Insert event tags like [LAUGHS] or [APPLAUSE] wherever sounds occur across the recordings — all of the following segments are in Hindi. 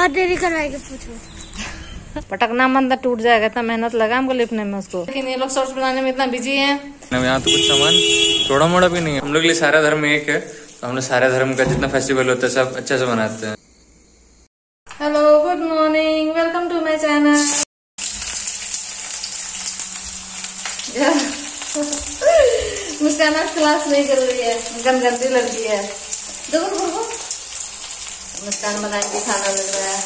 और देरी करवाएगी पूछो। पटकना मंदा टूट जाएगा इतना मेहनत लगा हमको लिपने में उसको। लेकिन ये लोग शॉर्ट्स बनाने में इतना बिज़ी हैं। यहाँ तो कुछ सामान थोड़ा मोड़ा भी नहीं है। हम लोग के लिए सारा धर्म एक है तो हम लोग सारे धर्म का जितना फेस्टिवल होता है सब अच्छे से मनाते हैं। Hello good morning welcome to my channel Muskan class नहीं कर रही है गंदी लड़की है। देखो। मुस्कान के खाना लग रहा है।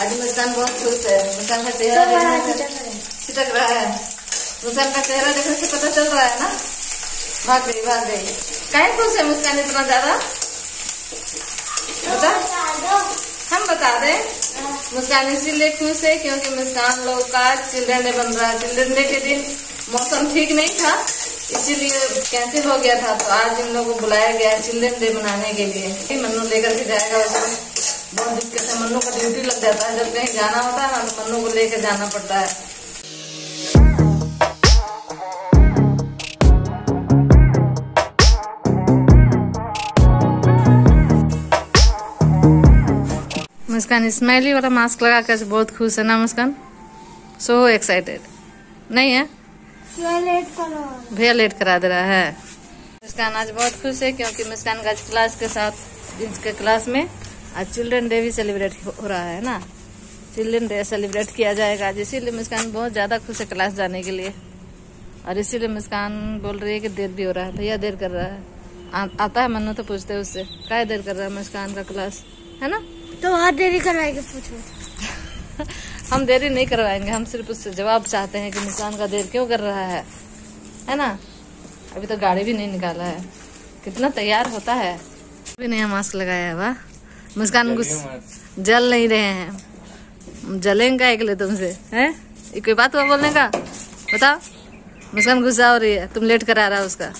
आज मुस्कान बहुत खुश है। मुस्कान का चेहरा छिटक रहा है। मुस्कान का चेहरा देखने से पता चल रहा है ना? भाग गई भाग गई। काहे खुश है मुस्कान इतना ज़्यादा? बता। हम बता दें। मुस्कान इसीलिए खुश है क्योंकि मुस्कान लोग का चिल्ड्रन डे बन रहा है। चिल्ड्रन डे के दिन मौसम ठीक नहीं था। इसीलिए कैंसिल हो गया था तो आज इन लोगों को बुलाया गया है चिल्ड्रन डे मनाने के लिए। मन्नू लेकर के जाएगा वैसे बहुत दिक्कत है, मन्नू का ड्यूटी लग जाता है, जब कहीं जाना होता है ना तो मन्नू को लेकर जाना पड़ता है। मुस्कान स्माइली वाला मास्क लगा कर बहुत खुश है ना मुस्कान? सो एक्साइटेड नहीं है? भैया लेट करा दे रहा है। मुस्कान आज बहुत खुश है क्योंकि मुस्कान का क्लास के साथ इसके क्लास में आज चिल्ड्रन डे भी सेलिब्रेट हो रहा है ना? चिल्ड्रन डे सेलिब्रेट किया जाएगा आज इसीलिए मुस्कान बहुत ज़्यादा खुश है क्लास जाने के लिए। और इसीलिए मुस्कान बोल रही है कि देर भी हो रहा है। भैया देर कर रहा है। आ, आता है मन्नू तो पूछते उससे। क्या देर कर रहा है मुस्कान का क्लास है ना? तो और देरी करवाएगी पूछो। [LAUGHS] हम देरी नहीं करवाएँगे हम सिर्फ़ उससे जवाब चाहते हैं कि मुस्कान का देर क्यों कर रहा है। है ना? अभी तो गाड़ी भी नहीं निकाला है। कितना तैयार होता है। अभी नया मास्क लगाया है वाह। मुस्कान गुस जल नहीं रहे हैं। जलेंगे एक ले तुमसे है? ये कोई बात हुआ बोलने का? बताओ। मुस्कान गुस्सा हो रही है। तुम लेट करा रहा उसका।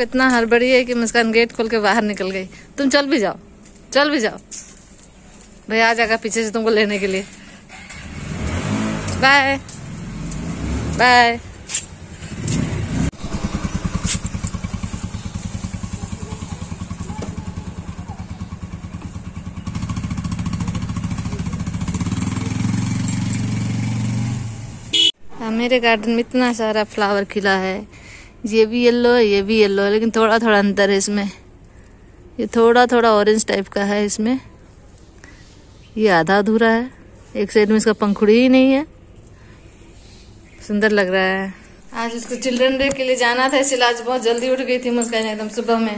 इतना हड़बड़ी है कि मुस्कान गेट खोल के बाहर निकल गई। तुम चल भी जाओ। चल भी जाओ। भैया आ जाएगा पीछे से तुमको लेने के लिए। बाय बाय हाँ, मेरे गार्डन में इतना सारा फ्लावर खिला है। ये भी येलो है ये भी येलो है लेकिन थोड़ा थोड़ा अंतर है इसमें। ये थोड़ा थोड़ा ऑरेंज टाइप का है इसमें। ये आधा अधूरा है। एक साइड में इसका पंखुड़ी ही नहीं है। सुंदर लग रहा है। आज इसको चिल्ड्रन डे के लिए जाना था, इसलिए आज बहुत जल्दी उठ गई थी मुस्कान एकदम सुबह में।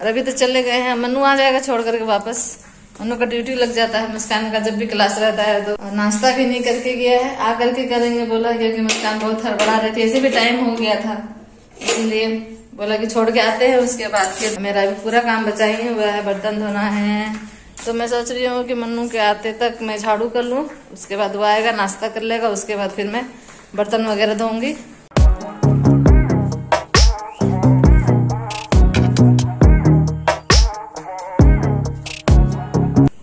और अभी तो चले गए हैं। मनु आ जाएगा छोड़ करके वापस। मनु का ड्यूटी लग जाता है मुस्कान का, जब भी क्लास रहता है तो। नाश्ता भी नहीं करके गया है। आ करके करेंगे, बोला, क्योंकि मुस्कान बहुत हड़बड़ा रही थी। ऐसे भी टाइम हो गया था। इसलिए बोला कि छोड़ के आते हैं उसके बाद। फिर मेरा भी पूरा काम बचा ही हुआ है, बर्तन धोना है तो मैं सोच रही हूँ कि मन्नू के आते तक मैं झाड़ू कर लूँ, उसके बाद वो आएगा, नाश्ता कर लेगा, उसके बाद फिर मैं बर्तन वगैरह धोऊँगी।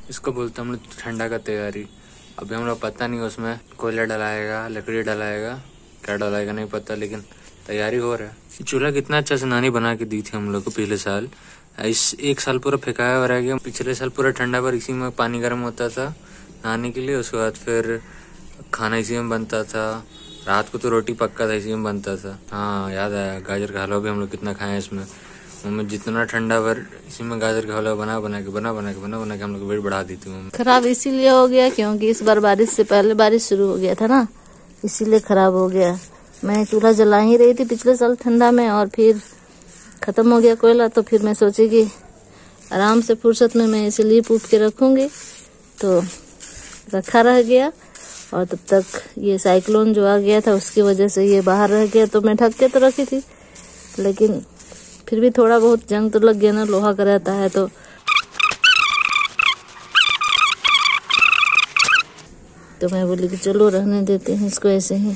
इसको बोलते हम लोग ठंडा का तैयारी। अभी हम लोग पता नहीं उसमें कोयला डलाएगा, लकड़ी डलाएगा, क्या डलाएगा नहीं पता, लेकिन तैयारी हो रहा है। चूल्हा कितना अच्छा से नानी बना के दी थी हम लोग को पिछले साल। इस एक साल पूरा फेंकाया हुआ रह गया। पिछले साल पूरा ठंडा पर इसी में पानी गर्म होता था नहाने के लिए, उसके बाद फिर खाना इसी में बनता था। रात को तो रोटी पक्का था, इसी में बनता था। हाँ याद आया, गाजर का हलवा भी हम लोग कितना खाए इसमें। मम्मी जितना ठंडा भर इसी में गाजर का हलवा बना बना के, बना बना के, बना बना के हम लोग वेट बढ़ा दी थी मम्मी। खराब इसीलिए हो गया क्योंकि इस बार बारिश से पहले बारिश शुरू हो गया था ना, इसीलिए खराब हो गया। मैं चूल्हा जला ही रही थी पिछले साल ठंडा में और फिर खत्म हो गया कोयला तो फिर मैं सोची कि आराम से फुर्सत में मैं इसे लीप उप के रखूँगी। तो रखा रह गया, और तब तक ये साइक्लोन जो आ गया था, उसकी वजह से ये बाहर रह गया तो मैं ढक के तो रखी थी। लेकिन फिर भी थोड़ा बहुत जंग तो लग गया ना, लोहा का रहता है तो। तो मैं बोली कि चलो रहने देते हैं, इसको ऐसे ही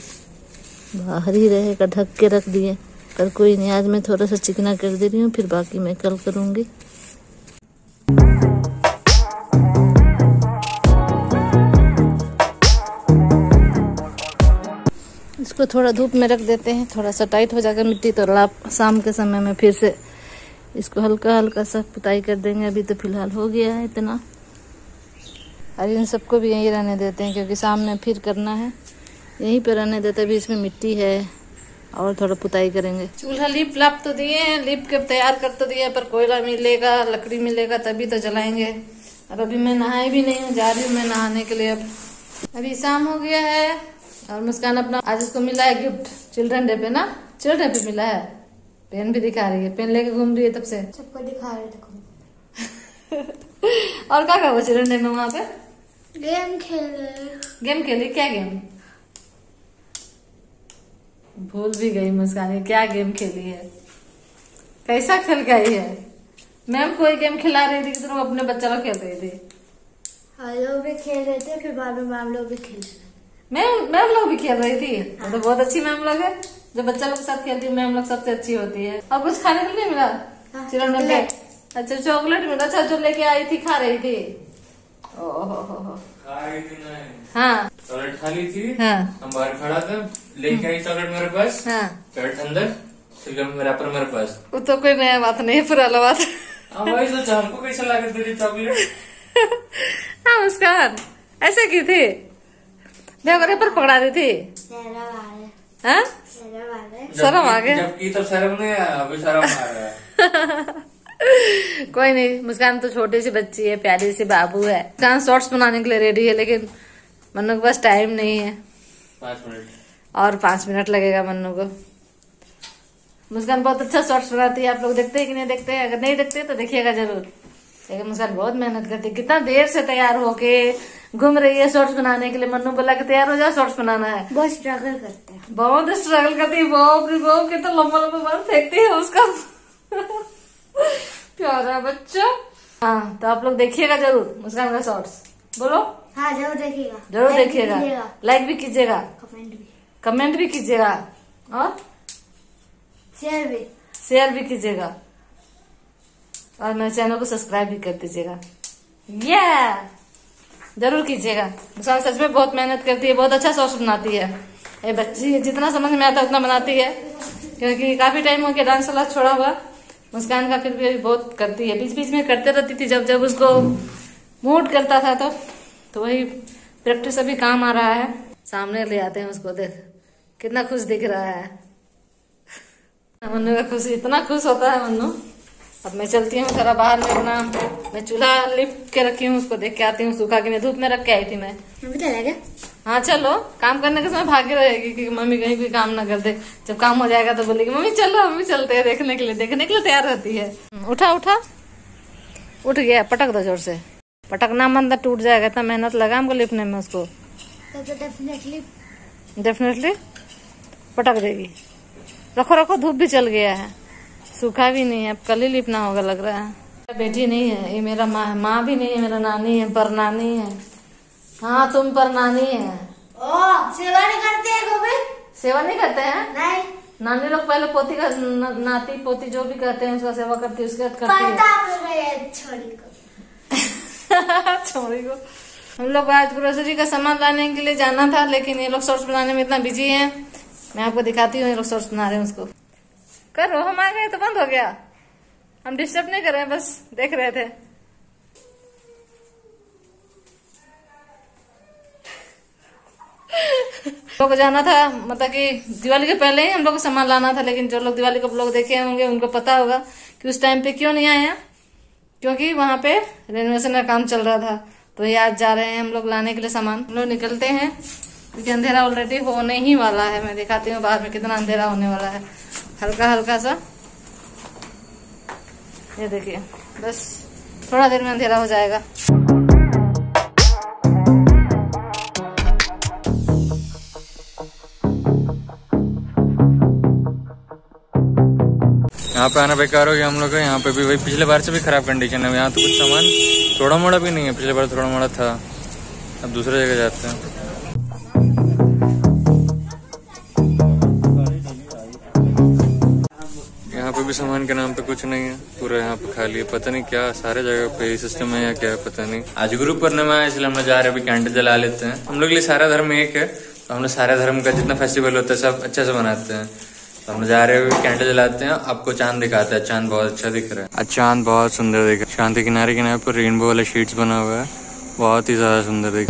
बाहर ही रहेगा ढक के रख दिए। पर कोई नहीं, आज मैं थोड़ा सा चिकना कर दे रही हूँ, फिर बाकी मैं कल करूँगी। इसको थोड़ा धूप में रख देते हैं, थोड़ा सा टाइट हो जाएगा मिट्टी तो लाप शाम के समय में फिर से इसको हल्का हल्का सा पुताई कर देंगे, अभी तो फ़िलहाल हो गया है इतना। और इन सबको भी यहीं रहने देते हैं, क्योंकि सामने फिर करना है। यहीं पर रहने देते। अभी इसमें मिट्टी है। और थोड़ा पुताई करेंगे। चूल्हा लिप लाप तो दिए हैं लिप के तैयार कर तो दिए पर कोयला मिलेगा लकड़ी मिलेगा तभी तो जलाएँगे। और अभी मैं नहाई भी नहीं हूँ जा रही हूँ मैं नहाने के लिए अब। अभी शाम हो गया है और मुस्कान अपना आज इसको मिला है गिफ्ट चिल्ड्रन डे पे ना? चिल्ड्रन डे पे मिला है? पेन भी दिखा रही है पेन लेके घूम रही है तब से। सबको दिखा रहे देखो [LAUGHS] और क्या क्या हुआ चिल्ड्रन डे में वहाँ पे? गेम खेल गेम खेली? क्या गेम? भूल भी गई मुस्कान क्या गेम खेली है? कैसा खेल गई है। मैम कोई गेम खिला रही थी कि तुम अपने बच्चा लोग खेल रही थी? हम लोग भी खेल रहे थे फिर बाद में मैम लोग भी खेल रहे थे। मैम मैम लोग भी खेल रही थी? वो तो बहुत अच्छी मैम लोग है। जो बच्चा लोग के साथ खेलती है मैम लोग सबसे अच्छी होती है। और कुछ खाने को नहीं मिला? हाँ, चॉकलेट। अच्छा चॉकलेट मिला? अच्छा जो लेके आई थी खा रही थी? ओहो हो हो हाँ। चॉकलेट खा ली थी हाँ। हम बाहर खड़ा था। लेके आई चॉकलेट मेरे पास हाँ। चॉकलेट अंदर सिल्कर मेरा मेरे पास। वो तो कोई नया बात नहीं है पुराना बात। है। वही सोचा हमको कैसा लगा तेरी चॉकलेट? [LAUGHS] हाँ मुस्कान ऐसे की थी? देखो पर पकड़ा दी थी। हाँ। शर्म आ गया। जब की तो शर्म नहीं अभी शर्म आ रहा है। [LAUGHS] कोई नहीं मुस्कान तो छोटी सी बच्ची है प्यारी सी बाबू है। मुस्कान शॉर्ट्स बनाने के लिए रेडी है लेकिन मन्नू के पास टाइम नहीं है। पाँच मिनट। और पाँच मिनट लगेगा मन्नू को। मुस्कान बहुत अच्छा शॉर्ट्स बनाती है आप लोग देखते हैं कि नहीं देखते हैं? अगर नहीं देखते तो देखिएगा ज़रूर। लेकिन मुस्कान बहुत मेहनत करती है। कितना देर से तैयार होके घूम रही है शॉर्ट्स बनाने के लिए? मन्नू बोला कि तैयार हो जाओ शॉर्ट्स बनाना है। बहुत स्ट्रगल करते हैं। बहुत स्ट्रगल करती है बाप रे बाप कितना लंबा लंबा बाल फेंकती है उसका। [LAUGHS] प्यारा बच्चा। हाँ तो आप लोग देखिएगा ज़रूर मुस्कान का शॉर्ट्स बोलो। हाँ ज़रूर देखिएगा। ज़रूर देखिएगा। लाइक भी कीजिएगा। कमेंट भी। कमेंट भी कीजिएगा और शेयर भी। शेयर भी कीजिएगा। और मेरे चैनल को सब्सक्राइब भी कर दीजिएगा। या ज़रूर कीजिएगा। मुस्कान सच में बहुत मेहनत करती है बहुत अच्छा सॉस बनाती है। ये बच्ची जितना समझ में आता है उतना बनाती है। क्योंकि काफ़ी टाइम हो गया डांस क्लास छोड़ा हुआ। मुस्कान का फिर भी बहुत करती है। बीच बीच में करते रहती थी जब जब उसको मूड करता था तो तो वही प्रैक्टिस अभी काम आ रहा है। सामने ले आते हैं उसको देख। कितना खुश दिख रहा है। मन्नू का खुश इतना खुश होता है मन्नू अब मैं चलती हूँ जरा बाहर में अपना मैं चूल्हा लिप के रखी हूँ उसको देख के आती हूँ सूखा के नहीं धूप में रख के आई थी मैं। हाँ चलो काम करने के समय भागी रहेगी कि मम्मी कहीं कोई काम ना कर दे। जब काम हो जाएगा तो बोलेगी मम्मी चलो भी चलते हैं देखने के लिए देखने के लिए तैयार रहती है। उठा उठा। उठ गया पटक दो ज़ोर से। पटकना मन तो टूट जाएगा इतना मेहनत लगा हमको लिपने में उसको। तो तो डेफिनेटली डेफिनेटली पटक देगी। रखो रखो धूप भी चल गया है। सूखा भी नहीं है अब कल ही लिपना होगा लग रहा है। मेरा बेटी नहीं है ये मेरा माँ है। माँ भी नहीं है मेरा नानी है पर नानी है। हाँ तुम पर नानी है। ओ सेवा नहीं करते हैं सेवा नहीं करते हैं? नहीं। नानी लोग पहले पोती का न, नाती पोती जो भी करते हैं उसका सेवा करती है उसके बाद करती है। छोड़ी को। [LAUGHS] छोड़ी को। हम लोग आज ग्रोसरी का सामान लाने के लिए जाना था लेकिन ये लोग शॉर्ट्स बनाने में इतना बिज़ी हैं। मैं आपको दिखाती हूँ शॉर्ट्स बना रहे हैं उसको। करो हम आ गए तो बंद हो गया। हम डिस्टर्ब नहीं कर रहे हैं, बस देख रहे थे। लोग को जाना था मतलब कि दिवाली के पहले ही हम लोग को सामान लाना था, लेकिन जो लोग दिवाली को लोग देखे होंगे, उनको पता होगा कि उस टाइम पे क्यों नहीं हैं। क्योंकि वहाँ पे रेनोवेशन का काम चल रहा था। तो ये आज जा रहे हैं हम लोग लाने के लिए सामान। हम लोग निकलते हैं। क्योंकि अंधेरा ऑलरेडी होने ही वाला है। मैं दिखाती हूँ बाहर में कितना अंधेरा होने वाला है। हल्का हल्का सा। ये देखिए, बस थोड़ा देर में अंधेरा हो जाएगा। यहाँ पे आना बेकार हो गया हम लोग का। यहाँ पे भी वही पिछले बार से भी खराब कंडीशन है। यहाँ तो कुछ सामान थोड़ा मोड़ा भी नहीं है। पिछले बार थोड़ा मोड़ा था। अब दूसरे जगह जाते हैं। पे भी सामान के नाम पे कुछ नहीं है। पूरा यहाँ पे खाली है। पता नहीं क्या, सारे जगह पे सिस्टम है या क्या है, पता नहीं। आज गुरु पूर्णिमा है, इसलिए हम लोग जा रहे हैं, अभी कैंडल जला लेते हैं। हम लोग के लिए सारा धर्म एक है। तो हम लोग सारे धर्म का जितना फेस्टिवल होता है, सब अच्छे से मनाते हैं। तो हम लोग जा रहे हैं कैंडल जलाते हैं। आपको चाँद दिखाते हैं। चाँद बहुत अच्छा दिख रहा है। चाँद बहुत सुंदर दिख रहा है। शांति किनारे किनारे पर रेनबो वाला शीट्स बना हुआ है। बहुत ही ज़्यादा सुंदर दिख